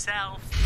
yourself.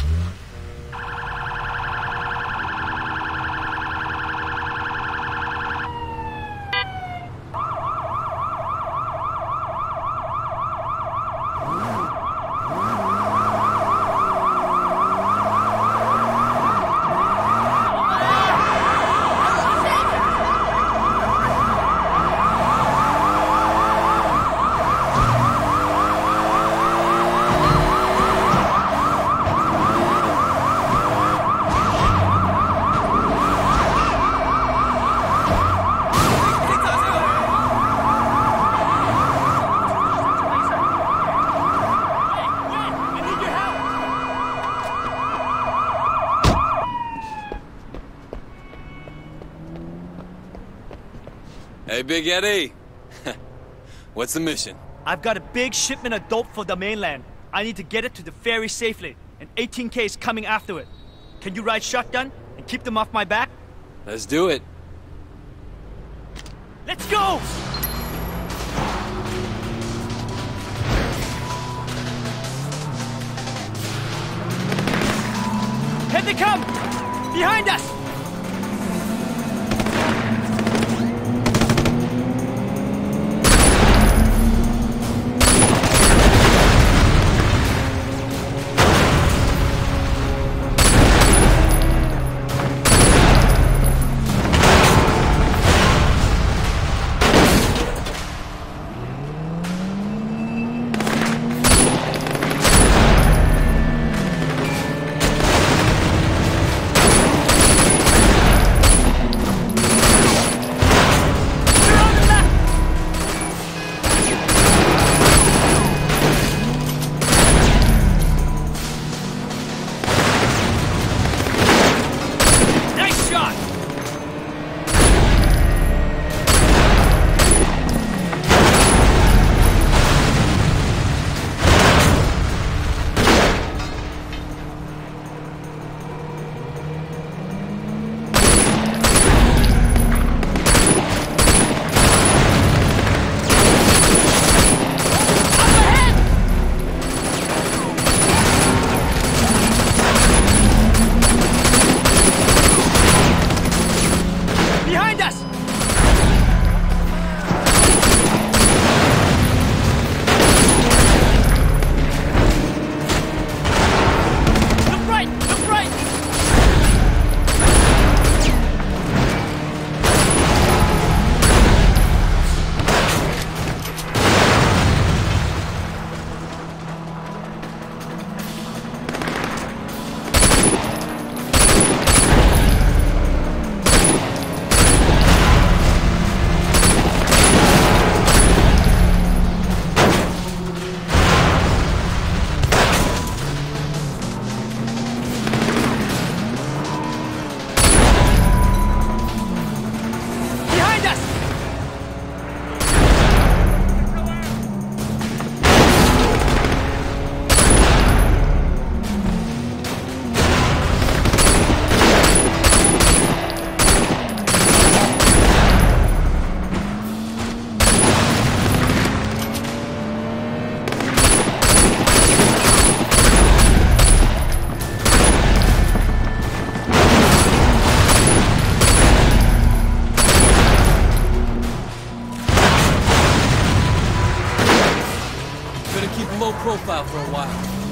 Hey, Big Eddie. What's the mission? I've got a big shipment of dope for the mainland. I need to get it to the ferry safely, and 18K is coming after it. Can you ride shotgun and keep them off my back? Let's do it. Let's go! Here they come! Behind us! Keep low profile for a while.